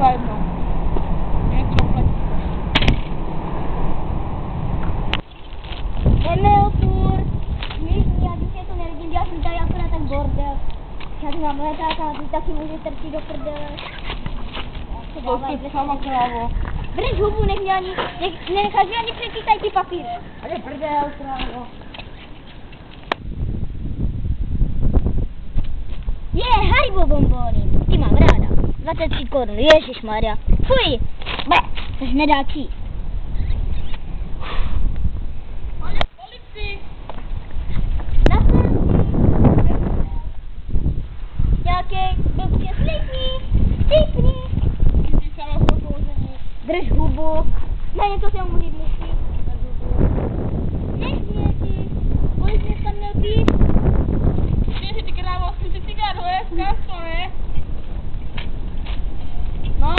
drive now. Leopur, milik miadusnya itu dari India sampai aku datang border. Saya nggak mau datang, kita sini tertidur border. Dosyć sama krawo. Wręcz łubunek miała nie, nie, nie chodziła, nie przeczytaj ci papiery. Ale brdeł krawo. Yeah, haribo bombony. Ty mam radę. Ale polici. Na Nějaký blbě slipni, slipni. Ty sama s tou kouření. Drž hubu. Na něco se mu líbí myslí. Nech mě ty. Kolik mě tam měl být? Ty ty krávo, si ty cigáro, je? Zkásto, ne? No.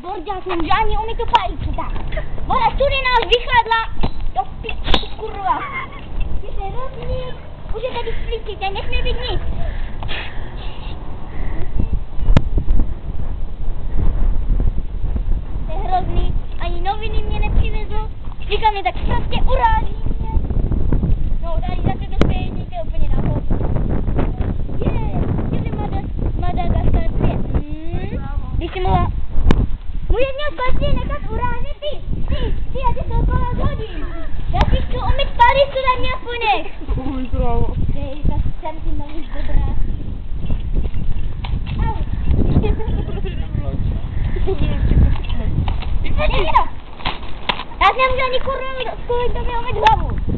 Bordel, jsem žádný umí tu pajíčku, tak. Vole, tudy nás vychladla. Do piči, kurva. Ty rozmí. Už je tady splítit, nesmí být nic. To je hrozný. Ani noviny mě nepřivezl. Říkal mi tak prostě uráží nechat urážet ty. Ty, ty, já tě to okolo zhodím. Já ti chci umít palicu, daj mě aspoň nech. Uj, krávo. Ty, ta jsem ty novíš dobrá. Au. To. Já si nemůžu ani kurva kvůli tobě umít hlavu.